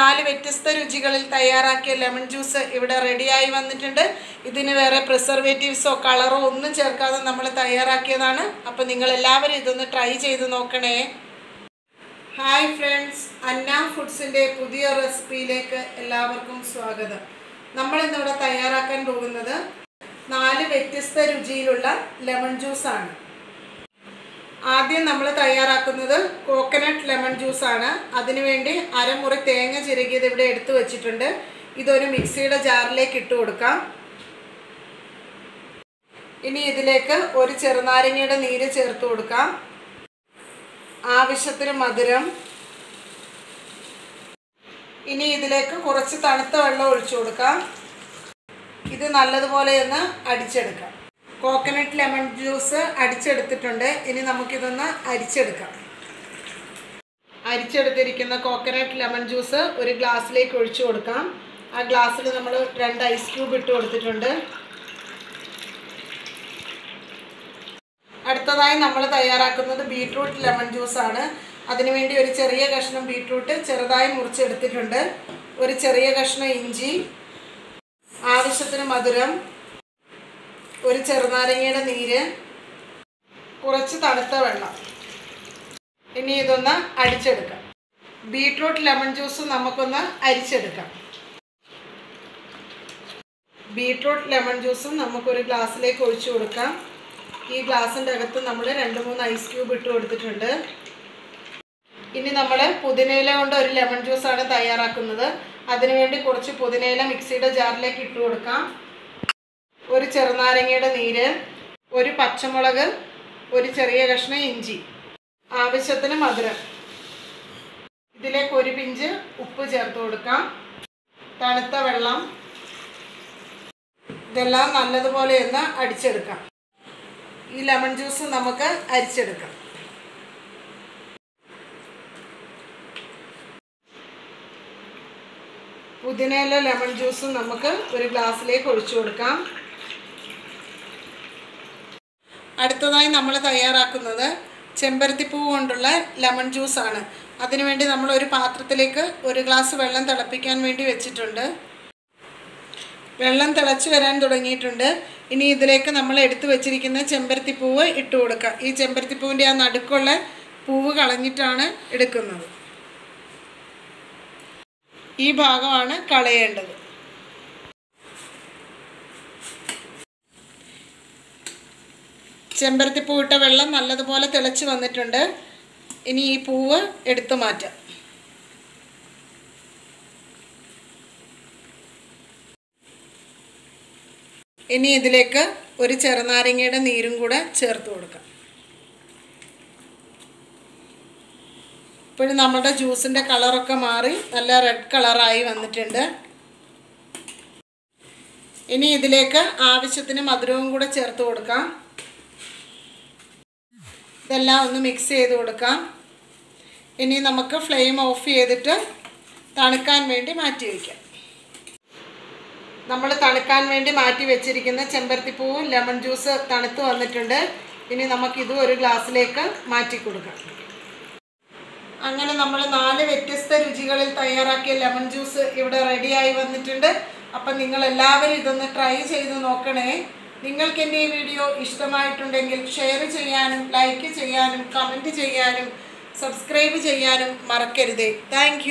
നാല് വ്യത്യസ്ത രുചികളിൽ തയ്യാറാക്കിയ ലെമൺ ജ്യൂസ് ഇവിടെ റെഡിയായി വന്നിട്ടുണ്ട്. ഇതിന് വേറെ പ്രിസർവേറ്റീവ്സോ കളറോ ഒന്നും ചേർക്കാതെ നമ്മൾ തയ്യാറാക്കിയതാണ്. അപ്പോൾ നിങ്ങൾ എല്ലാവരും ഇതൊന്ന് ട്രൈ ചെയ്ത് നോക്കണേ. ഹായ് ഫ്രണ്ട്സ് അന്ന ഫുഡ്സിന്റെ പുതിയ റെസിപ്പിയിലേക്ക് എല്ലാവർക്കും സ്വാഗതം. നമ്മൾ ഇന്നിവിടെ തയ്യാറാക്കാൻ പോകുന്നത് നാല് വ്യത്യസ്ത രുചിയിലുള്ള ലെമൺ ജ്യൂസാണ്. ആദ്യം നമ്മൾ തയ്യാറാക്കുന്നത് കോക്കനട്ട് ലെമൺ ജ്യൂസാണ് അതിനുവേണ്ടി അരമുറി തേങ്ങ ചിരകിയത് ഇവിടെ എടുത്തു വച്ചിട്ടുണ്ട്. ഇതൊരു മിക്സിയുടെ ജാറിലേക്ക് ഇട്ട് കൊടുക്കാം. ഇനി ഇതിലേക്ക് ഒരു ചെറുനാരങ്ങയുടെ നീര് ചേർത്ത് കൊടുക്കാം. ആവശ്യത്തിന് മധുരം. ഇനി ഇതിലേക്ക് കുറച്ച് തണുത്ത വെള്ളം ഒഴിച്ചു കൊടുക്കാം. ഇത് നല്ലതുപോലെ ഒന്ന് അടിച്ചെടുക്കാം. കോക്കനട്ട് ലെമൺ ജ്യൂസ് അടിച്ചെടുത്തിട്ടുണ്ട്. ഇനി നമുക്കിതൊന്ന് അരിച്ചെടുക്കാം. അരിച്ചെടുത്തിരിക്കുന്ന കോക്കനട്ട് ലെമൺ ജ്യൂസ് ഒരു ഗ്ലാസ്സിലേക്ക് ഒഴിച്ചു കൊടുക്കാം. ആ ഗ്ലാസ്സിൽ നമ്മൾ രണ്ട് ഐസ് ക്യൂബ് ഇട്ട് കൊടുത്തിട്ടുണ്ട്. അടുത്തതായി നമ്മൾ തയ്യാറാക്കുന്നത് ബീട്രൂട്ട് ലെമൺ ജ്യൂസാണ് അതിനുവേണ്ടി ഒരു ചെറിയ കഷ്ണം ബീട്രൂട്ട് ചെറുതായി മുറിച്ചെടുത്തിട്ടുണ്ട്. ഒരു ചെറിയ കഷ്ണം ഇഞ്ചി. ആവശ്യത്തിന് മധുരം. ഒരു ചെറുനാരങ്ങയുടെ നീര് കുറച്ച് തണുത്ത വെള്ളം. ഇനി ഇതൊന്ന് അടിച്ചെടുക്കാം. ബീട്രൂട്ട് ലെമൺ ജ്യൂസ് നമുക്കൊന്ന് അരിച്ചെടുക്കാം. ബീട്രൂട്ട് ലെമൺ ജ്യൂസും നമുക്കൊരു ഗ്ലാസ്സിലേക്ക് ഒഴിച്ചു കൊടുക്കാം. ഈ ഗ്ലാസിന്റെ അകത്ത് നമ്മൾ രണ്ട് മൂന്ന് ഐസ് ക്യൂബ് ഇട്ട് കൊടുത്തിട്ടുണ്ട്. ഇനി നമ്മൾ പുതിനയില കൊണ്ട് ഒരു ലെമൺ ജ്യൂസാണ് തയ്യാറാക്കുന്നത്. അതിനുവേണ്ടി കുറച്ച് പുതിനയില മിക്സിയുടെ ജാറിലേക്ക് ഇട്ട് കൊടുക്കാം. ചെറുനാരങ്ങയുടെ നീര് ഒരു പച്ചമുളക് ഒരു ചെറിയ കഷ്ണം ഇഞ്ചി. ആവശ്യത്തിന് മധുരം. ഇതിലേക്ക് ഒരു പിഞ്ച് ഉപ്പ് ചേർത്ത് കൊടുക്കാം. തണുത്ത വെള്ളം. ഇതെല്ലാം നല്ലതുപോലെ ഒന്ന് അടിച്ചെടുക്കാം. ഈ ലെമൺ ജ്യൂസ് നമുക്ക് അരിച്ചെടുക്കാം. പുതിനയിലെ ലെമൺ ജ്യൂസ് നമുക്ക് ഒരു ഗ്ലാസ്സിലേക്ക് ഒഴിച്ചു കൊടുക്കാം. അടുത്തതായി നമ്മൾ തയ്യാറാക്കുന്നത് ചെമ്പരത്തിപ്പൂ കൊണ്ടുള്ള ലെമൺ ജ്യൂസാണ് അതിനുവേണ്ടി നമ്മൾ ഒരു പാത്രത്തിലേക്ക് ഒരു ഗ്ലാസ് വെള്ളം തിളപ്പിക്കാൻ വേണ്ടി വെച്ചിട്ടുണ്ട്. വെള്ളം തിളച്ച് വരാൻ തുടങ്ങിയിട്ടുണ്ട്. ഇനി ഇതിലേക്ക് നമ്മൾ എടുത്തു വെച്ചിരിക്കുന്ന ചെമ്പരത്തിപ്പൂവ് ഇട്ട് കൊടുക്കുക. ഈ ചെമ്പരത്തിപ്പൂവിന്റെ ആ നടുക്കുള്ള പൂവ് കളഞ്ഞിട്ടാണ് എടുക്കുന്നത്. ഈ ഭാഗമാണ് കളയേണ്ടത്. ചെമ്പരത്തിപ്പൂ ഇട്ട വെള്ളം നല്ലതുപോലെ തിളച്ച് വന്നിട്ടുണ്ട്. ഇനി ഈ പൂവ് എടുത്തു മാറ്റാം. ഇനി ഇതിലേക്ക് ഒരു ചെറുനാരങ്ങയുടെ നീരും കൂടെ ചേർത്ത് കൊടുക്കാം. ഇപ്പോഴും നമ്മുടെ ജ്യൂസിന്റെ കളറൊക്കെ മാറി നല്ല റെഡ് കളറായി വന്നിട്ടുണ്ട്. ഇനി ഇതിലേക്ക് ആവശ്യത്തിന് മധുരവും കൂടെ ചേർത്ത് കൊടുക്കാം. ഇതെല്ലാം ഒന്ന് മിക്സ് ചെയ്ത് കൊടുക്കാം. ഇനി നമുക്ക് ഫ്ലെയിം ഓഫ് ചെയ്തിട്ട് തണുക്കാൻ വേണ്ടി മാറ്റി വയ്ക്കാം നമ്മൾ തണുക്കാൻ വേണ്ടി മാറ്റി വെച്ചിരിക്കുന്ന ചെമ്പരത്തിപ്പൂവും ലെമൺ ജ്യൂസ് തണുത്ത് വന്നിട്ടുണ്ട്. ഇനി നമുക്കിത് ഒരു ഗ്ലാസ്സിലേക്ക് മാറ്റി കൊടുക്കാം. അങ്ങനെ നമ്മൾ നാല് വ്യത്യസ്ത രുചികളിൽ തയ്യാറാക്കിയ ലെമൺ ജ്യൂസ് ഇവിടെ റെഡിയായി വന്നിട്ടുണ്ട്. അപ്പം നിങ്ങളെല്ലാവരും ഇതൊന്ന് ട്രൈ ചെയ്ത് നോക്കണേ. നിങ്ങൾക്ക് എന്റെ ഈ വീഡിയോ ഇഷ്ടമായിട്ടുണ്ടെങ്കിൽ ഷെയർ ചെയ്യാനും ലൈക്ക് ചെയ്യാനും കമന്റ് ചെയ്യാനും സബ്സ്ക്രൈബ് ചെയ്യാനും മറക്കരുത്. താങ്ക്